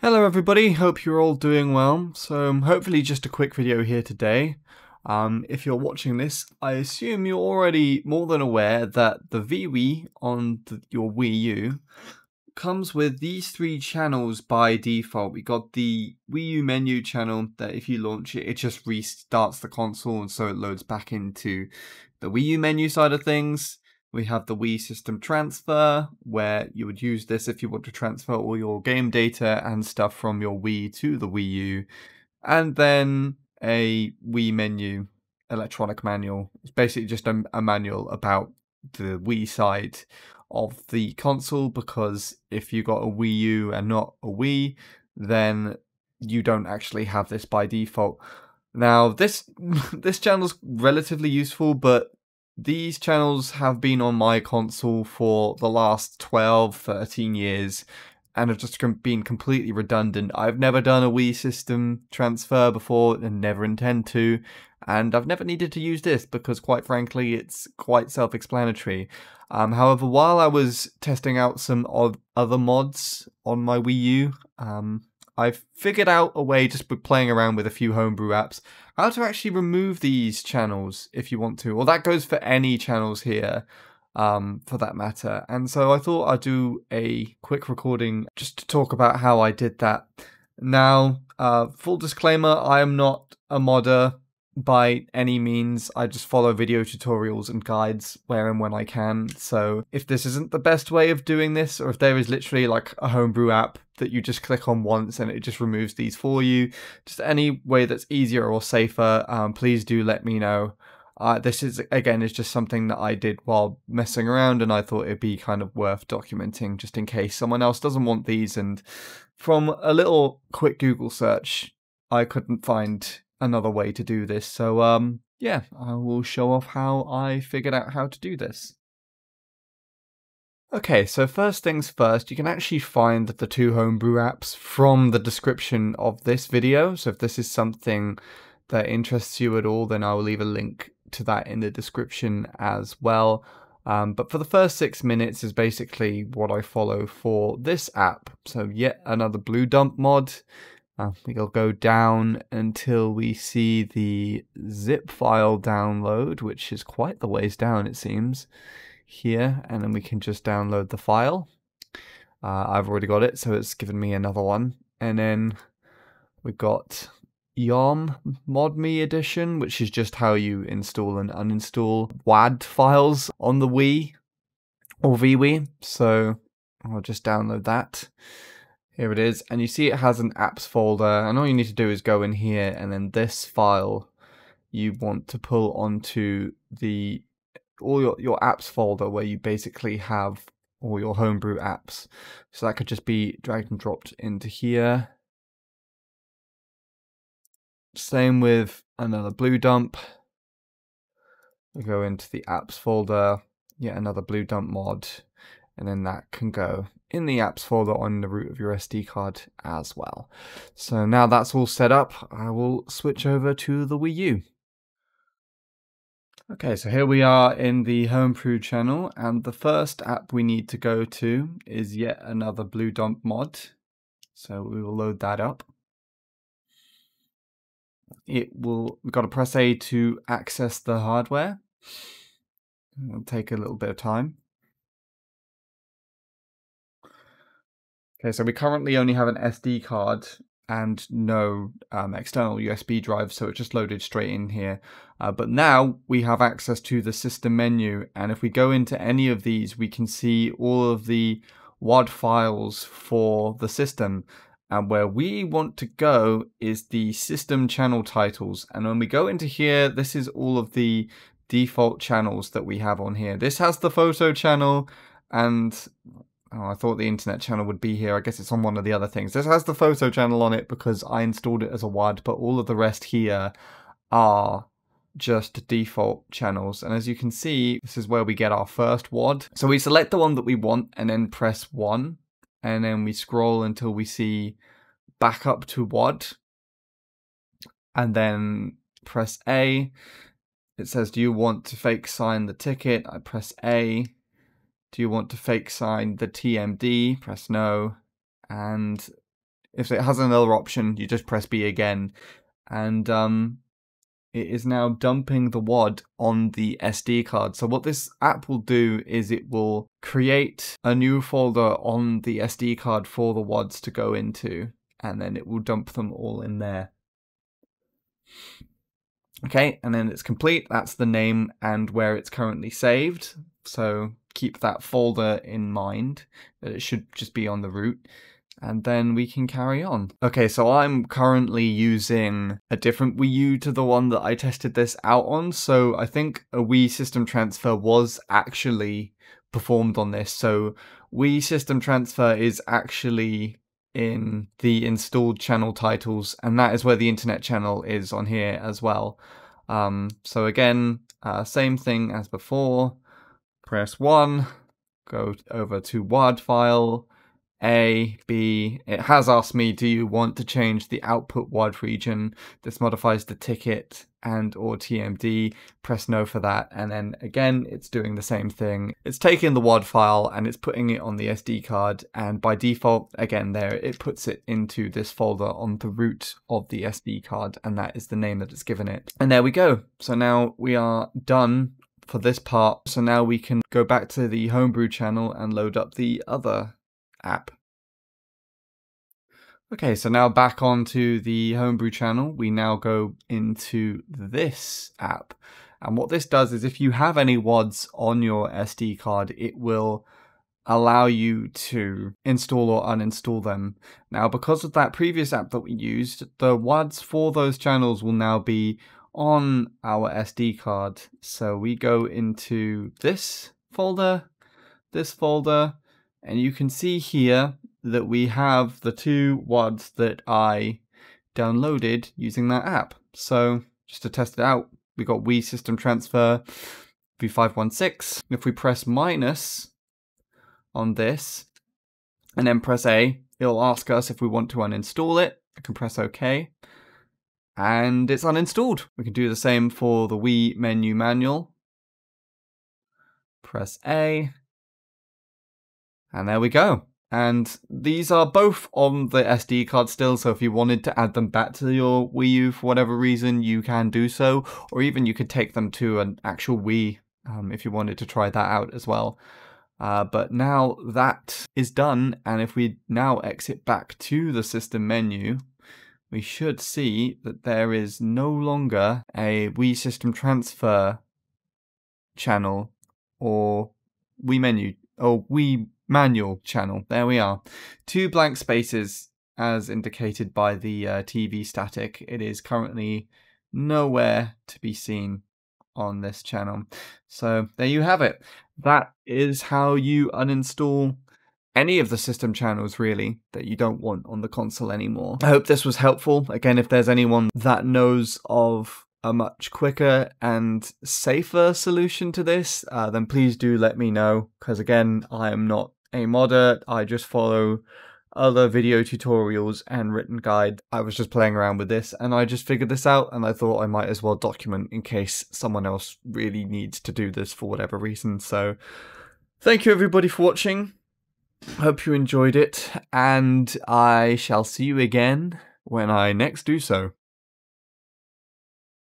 Hello everybody, hope you're all doing well. So um, hopefully just a quick video here today. Um, if you're watching this, I assume you're already more than aware that the VWii on the, your Wii U comes with these three channels by default. We got the Wii U menu channel that if you launch it, it just restarts the console and so it loads back into the Wii U menu side of things. We have the Wii System Transfer, where you would use this if you want to transfer all your game data and stuff from your Wii to the Wii U. And then a Wii menu electronic manual. It's basically just a, a manual about the Wii side of the console because if you got a Wii U and not a Wii, then you don't actually have this by default. Now this this channel's relatively useful, but these channels have been on my console for the last 12, 13 years and have just been completely redundant. I've never done a Wii system transfer before and never intend to, and I've never needed to use this because, quite frankly, it's quite self explanatory. Um, however, while I was testing out some other mods on my Wii U, um, I've figured out a way just with playing around with a few homebrew apps how to actually remove these channels if you want to. Well, that goes for any channels here um, for that matter. And so I thought I'd do a quick recording just to talk about how I did that. Now, uh, full disclaimer, I am not a modder by any means. I just follow video tutorials and guides where and when I can. So if this isn't the best way of doing this, or if there is literally like a homebrew app that you just click on once and it just removes these for you, just any way that's easier or safer, um, please do let me know. Uh, this is again is just something that I did while messing around, and I thought it'd be kind of worth documenting just in case someone else doesn't want these. And from a little quick Google search, I couldn't find another way to do this. So um, yeah, I will show off how I figured out how to do this. Okay, so first things first, you can actually find the two homebrew apps from the description of this video. So if this is something that interests you at all, then I will leave a link to that in the description as well. Um, but for the first six minutes is basically what I follow for this app. So yet another Blue Dump mod. Uh, we'll go down until we see the zip file download, which is quite the ways down it seems, here, and then we can just download the file. Uh, I've already got it, so it's given me another one. And then we've got YAWM ModMii edition, which is just how you install and uninstall WAD files on the Wii or VWii. So I'll just download that. Here it is, and you see it has an apps folder, and all you need to do is go in here, and then this file you want to pull onto the all your, your apps folder where you basically have all your homebrew apps. So that could just be dragged and dropped into here. Same with another blue dump. We go into the apps folder, yet another blue dump mod, and then that can go in the apps folder on the root of your SD card as well. So now that's all set up, I will switch over to the Wii U. Okay, so here we are in the Homebrew channel, and the first app we need to go to is yet another Blue Dump mod. So we will load that up. It will, we've got to press A to access the hardware. It'll take a little bit of time. Okay, so we currently only have an SD card and no um, external USB drive, so it just loaded straight in here. Uh, but now we have access to the system menu, and if we go into any of these, we can see all of the WAD files for the system. And where we want to go is the system channel titles. And when we go into here, this is all of the default channels that we have on here. This has the photo channel and Oh, I thought the internet channel would be here. I guess it's on one of the other things. This has the photo channel on it because I installed it as a WAD, but all of the rest here are just default channels. And as you can see, this is where we get our first WAD. So we select the one that we want and then press 1. And then we scroll until we see back up to WAD. And then press A. It says, do you want to fake sign the ticket? I press A do you want to fake sign the TMD? Press no. And if it has another option, you just press B again, and um, it is now dumping the WAD on the SD card. So what this app will do is it will create a new folder on the SD card for the WADs to go into, and then it will dump them all in there. Okay, and then it's complete. That's the name and where it's currently saved. So keep that folder in mind that it should just be on the root and then we can carry on. Okay, so I'm currently using a different Wii U to the one that I tested this out on, so I think a Wii system transfer was actually performed on this. So Wii system transfer is actually in the installed channel titles, and that is where the internet channel is on here as well. Um, so again, uh, same thing as before. Press 1, go over to WAD file, a, B, it has asked me, do you want to change the output WAD region? This modifies the ticket and or TMD. Press no for that. And then again, it's doing the same thing. It's taking the WAD file and it's putting it on the SD card. And by default, again, there, it puts it into this folder on the root of the SD card. And that is the name that it's given it. And there we go. So now we are done for this part. So now we can go back to the homebrew channel and load up the other app. Okay, so now back onto the Homebrew channel, we now go into this app. And what this does is if you have any WADs on your SD card, it will allow you to install or uninstall them. Now, because of that previous app that we used, the WADs for those channels will now be on our SD card. So we go into this folder, this folder, and you can see here that we have the two WADs that I downloaded using that app. So just to test it out, we got Wii System Transfer V516. If we press minus on this and then press A, it'll ask us if we want to uninstall it. I can press OK. And it's uninstalled. We can do the same for the Wii menu manual. Press A, and there we go. And these are both on the SD card still, so if you wanted to add them back to your Wii U for whatever reason, you can do so. Or even you could take them to an actual Wii um, if you wanted to try that out as well. Uh, but now that is done, and if we now exit back to the system menu, we should see that there is no longer a Wii System Transfer channel or Wii menu or Wii manual channel. There we are. Two blank spaces as indicated by the uh, TV static. It is currently nowhere to be seen on this channel. So there you have it. That is how you uninstall any of the system channels really that you don't want on the console anymore. I hope this was helpful. Again, if there's anyone that knows of a much quicker and safer solution to this, uh, then please do let me know. Because again, I am not a modder. I just follow other video tutorials and written guide. I was just playing around with this and I just figured this out and I thought I might as well document in case someone else really needs to do this for whatever reason. So thank you everybody for watching. Hope you enjoyed it and I shall see you again when I next do so.